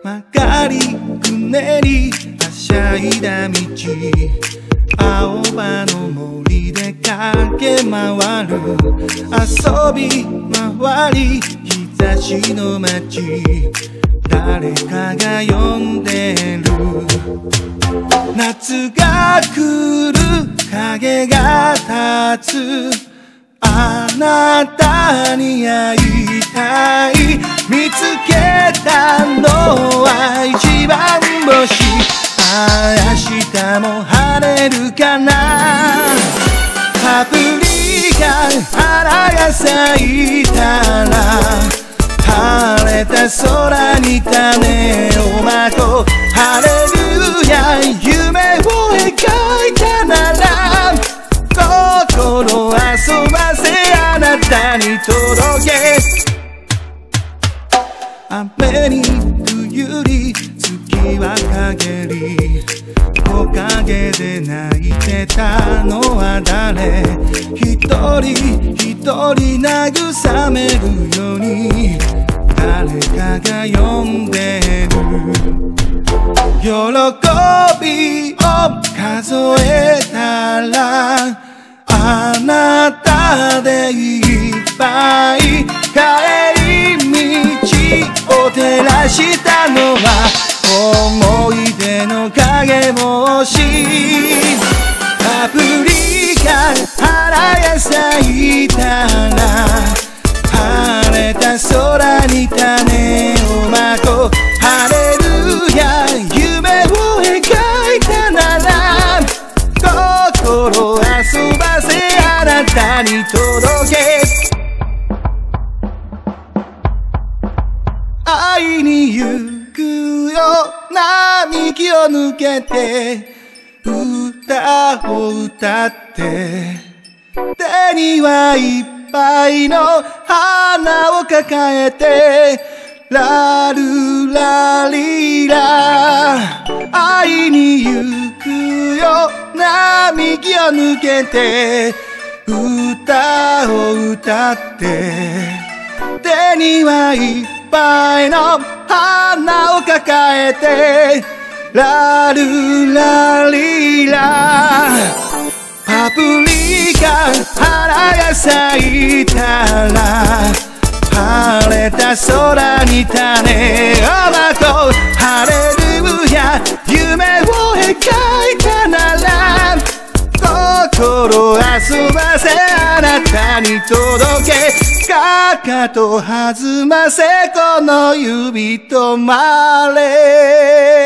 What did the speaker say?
曲がりくねりはしゃいだ道。青葉の森で駆け回る。遊び回り日差しの街。誰かが呼んでる。夏が来る影が立つ。あなたに会いたい。見つけたは一番星。ああ明日も晴れるかな。パプリカ花が咲いたら晴れた空に種雨に冬に月は陰り木陰で泣いてたのは誰？一人一人慰めるように誰かが呼んでる。喜びを数えたらあなたでいっぱい。照らしたのは思い出の影星パプリカ花が咲いたら晴れた空に種をまこう。晴れるや夢を描いたなら心遊ばせあなたに届行くよ。並木を抜けて歌を歌って手にはいっぱいの花を抱えてラルラリラ愛に行くよ。並木を抜けて歌を歌って手にはいっぱいの花を抱えてラルラリラ。パプリカ花が咲いたら晴れた空に種をまこう。ハレルヤ夢を描いたなら心遊ばせあなたに届け。かかと弾ませこの指止まれ。